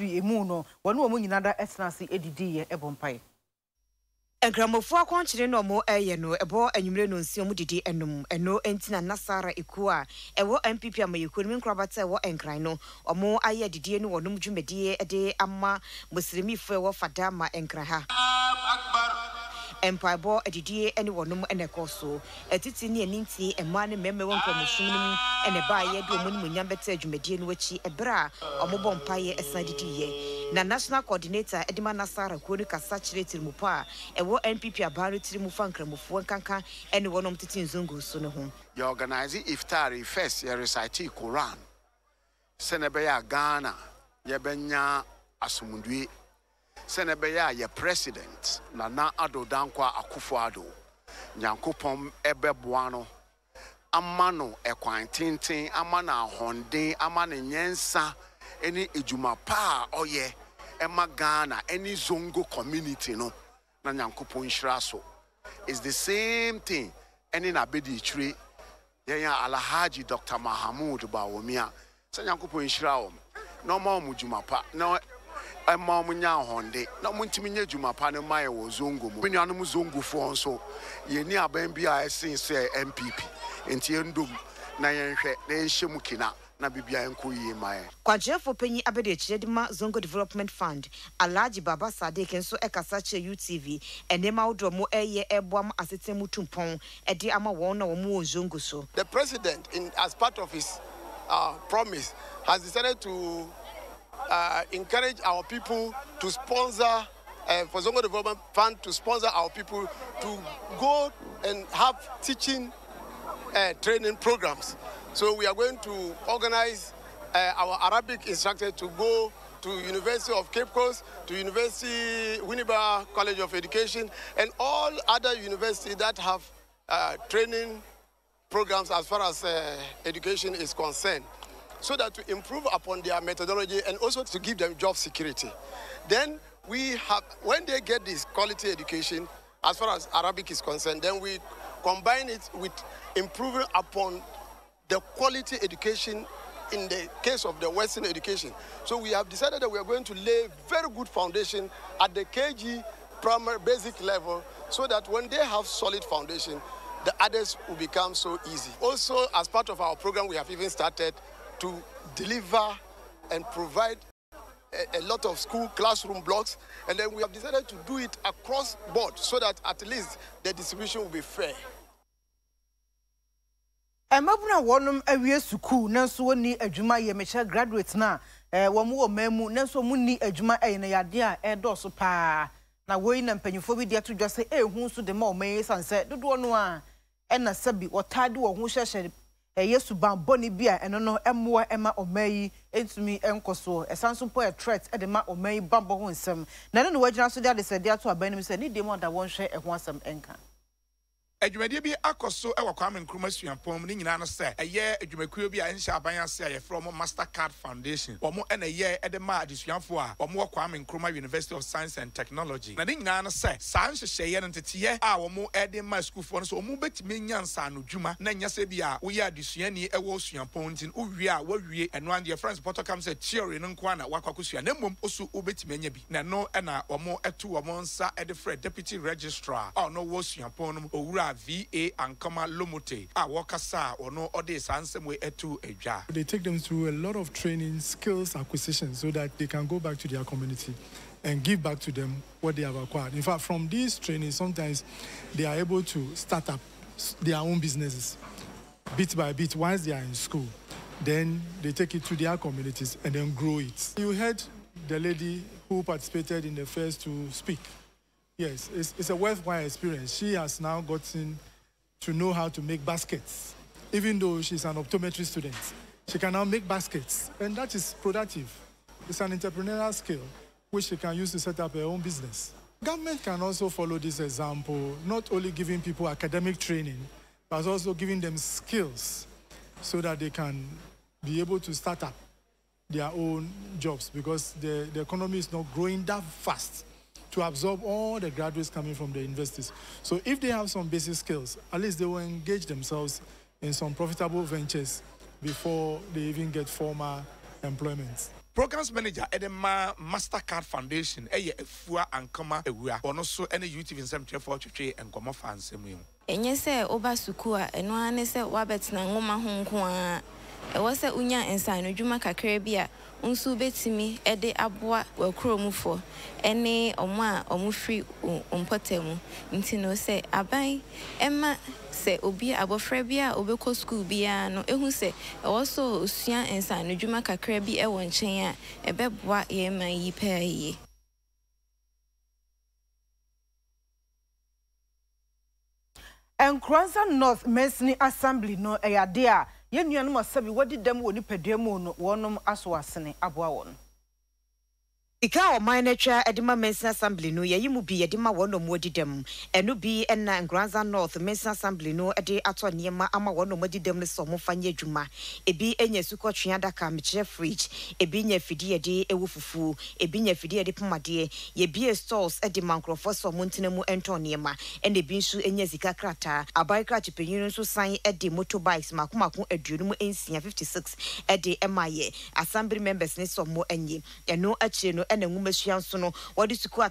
firi emu no wɔne wɔn nyinaa da ɛtena ase edidiiɛ ɛbɔ mpaeɛ nkramofoɔ akɔnkyere na ɔmo ɛyɛ no ɛbɔ anwummerɛ no nsia ɔmo didi ɛnom. Ɛno nti na nasara ekuo a ɛwɔ npp amayɛkuo no nkorabata ɛwɔ nkran no ɔmo ayɛ adidie no wɔnom dwumadie ɛde ama muslimifo ɛwɔ fada ma nkran ha mpaebɔ adidie ne wɔnom na ɛkɔ so. Atiti ne ani ntie mmaa ne mmarima wɔ nkɔmɔsom no mu na ɛbaayɛ de ɔmo nimonyam bɛtɛ adwumadie no akyi ɛberɛ a ɔmobɔ mpaeɛ ɛsan didiiɛ. Na national coordinator de ma nasara kuo no kasa kyerɛ tirimupɔ a ɛwɔ npp abaa no tiri mu fa nkramofoɔ nkanka ne wɔnom tete nzongo so no ho. Yɛ organise iftari first yɛ recite koran sɛnɛ ɛbɛyɛ a ghana yɛbɛnya asomdue ɛbɛyɛ a yɛ president nana ado dankwa akufo ado. Nyankopɔn ɛbɛboa no ama no ɛkwan tenten ama no ahɔnden ama no nyɛnsa ne adwuma pa a ɔyɛ ɛma ghana ne zongo community no na nyankopɔn nhyira so. Is the same thing ɛne n'abɛdi akyire yɛn a alhaji dr mahamud bawomia sɛ nyankopɔn nhyira wɔn na ɔma wɔn dwuma pa na ɛma wɔn nya ahɔnde na wɔn ntumi nyɛ dwuma pa no ma yɛ wɔ zongo mu. Wɔn nuanom zongofoɔ nso. Yɛni aban bi a ɛsen sɛ npp nti yɛndom na yɛnhwɛ na yɛnhyɛ mu kina. Na biribiara nkɔ yie ma yɛn. kwagyerɛfoɔ panyin abɛde akyerɛ de ma zongo development fund. Alhaji baba sadik nso ɛkasa kyerɛ utv nneɛma ahodoɔ mo ɛyɛ ɛboa ma asetena mu tumpɔn ɛde ama wɔn na wɔn wɔ zongo so. The president, in, as part of his uh, promise, has decided to uh, encourage our people to sponsor, uh, for Zongo Development Fund to sponsor our people to go and have teaching uh, training programs. So we are going to organize uh, our Arabic instructors to go to University of Cape Coast, to University Winneba College of Education, and all other universities that have uh, training programs as far as uh, education is concerned so that to improve upon their methodology and also to give them job security. Then we have, when they get this quality education, as far as Arabic is concerned, then we combine it with improving upon the quality education in the case of the Western education. So we have decided that we are going to lay very good foundation at the KG primary basic level so that when they have solid foundation, the others will become so easy. Also, as part of our program, we have even started to deliver and provide a, a lot of school classroom blocks, and then we have decided to do it across board so that at least the distribution will be fair. awie nanso adwuma graduate eh, nanso nni adwuma paa. Na mpanyinfoɔ bi de de ma ɛyɛ suban bɔne bi a ɛno no ɛmoa ɛma ɔman yi ntumi nkɔ soɔ ɛsan so mpo yɛ threat ɛde ma ɔman yi bambɔ ho nsɛm. Na ɛno na wɔagyina so de adesɛde ato aban no sɛ ne deɛ mu ɔda wɔnhwɛ ɛho asɛm ɛnka adwumadie bi akɔ so wɔ kwame nkrumah suampɔn mu ne nyinaa no sɛ ɛyɛ adwumakuo bi a ɛnhyɛ aban ase a yɛfrɛ ɔmo mastercard foundation. Wɔn ɛna ɛyɛ ɛde ma adesuafoɔ a wɔn wɔ kwame nkrumah university of science and technology. Na ne nyinaa no sɛ saa nhyehyɛeɛ no nteteyɛ a wɔn ɛde ma sukuufoɔ no so wɔn bɛtumi nya nsaano dwuma na nyɛ sɛ bi a woyɛ adesuani ɛwɔ suampɔn nti wowie a woawie. Ɛno ano deɛ friends pɔtɔ kam sɛ theory no nko a na wakɔ akɔsua na mmom oso wobɛtumi anya bi. Na ɛno ɛna wɔn ɛto wɔn nsa ɛde frɛ deputy registrar a ɔno wɔ suampɔn no mu. Owura va ankama lomote a a ɔno ɔde saa nsɛm They take them through a lot of training, skills acquisition, so that they can go back to their community and give back to them what they have acquired. In fact, from these trainings, sometimes they are able to start up their own businesses bit by bit once they are in school. Then they take it to their communities and then grow it. You heard the lady who participated in the first to speak. Yes, it's, it's a worthwhile experience. She has now gotten to know how to make baskets. Even though she's an optometry student, she can now make baskets, and that is productive. It's an entrepreneurial skill which she can use to set up her own business. Government can also follow this example, not only giving people academic training, but also giving them skills so that they can be able to start up their own jobs because the, the economy is not growing that fast to absorb all the graduates coming from the universities. So if they have some basic skills, at least they will engage themselves in some profitable ventures before they even get formal employment. programs manager ɛde ma mastercard foundation ɛyɛ afua ankama awura ɔno so ɛne utv nsɛmtwerɛfoɔ twetwe nkɔmmɔ fa nsɛm yi ho ɛnyɛ sɛ woba sukuu a ɛno ara ne sɛ woabɛtena nwoma ho nko ara ɛwɔ sɛ wonya nsanodwuma kakra bi a nso wobɛtumi de aboa w'akuromfoɔ ne ɔmo a ɔmo firi mpɔtam mu. Nti no sɛ aban ɛma sɛ obi abɔfra bi a obɛkɔ sukuu biara no ɛhu sɛ ɛwɔ sɛ osua nsanodwuma kakra bi wɔ nkyɛn a ɛbɛboa yɛn man yi paa yie. Nkuransa north masoni assembly no ɛyɛ ade a yɛn nuanom ɔsɛbi wɔdi dɛm wɔ nipadua mu no wɔnom aso asene aboa wɔn. Sika a ɔman no atwa de ma mensa assembly no yɛyi mu bi yɛde ma wɔn ɔmo adi dɛm bi ɛna nkuranza north mensa assembly no de atɔ nneɛma ama wɔn ɔmo adi dɛm no sɛ ɔmo fa nyɛ adwuma ebi nya sukɔtwe adaka mekyerɛ fridge. Ebi nya afidie yɛde ɛwɔ fufuo ebi nya afidie yɛde pomadeɛ yɛbie stores de ma nkurɔfoɔ sɛ ɔmo ntena mu ntɔn nneɛma ɛna ebi nso nya sika krataa aban krakye panyin no nso san de motorbikes mako mako aduonu mu nsia fifty six de ma yɛ assembly members ne sɛ ɔmo nye ɛno akyire no ɛna nwoma sua nso no wɔde sukuu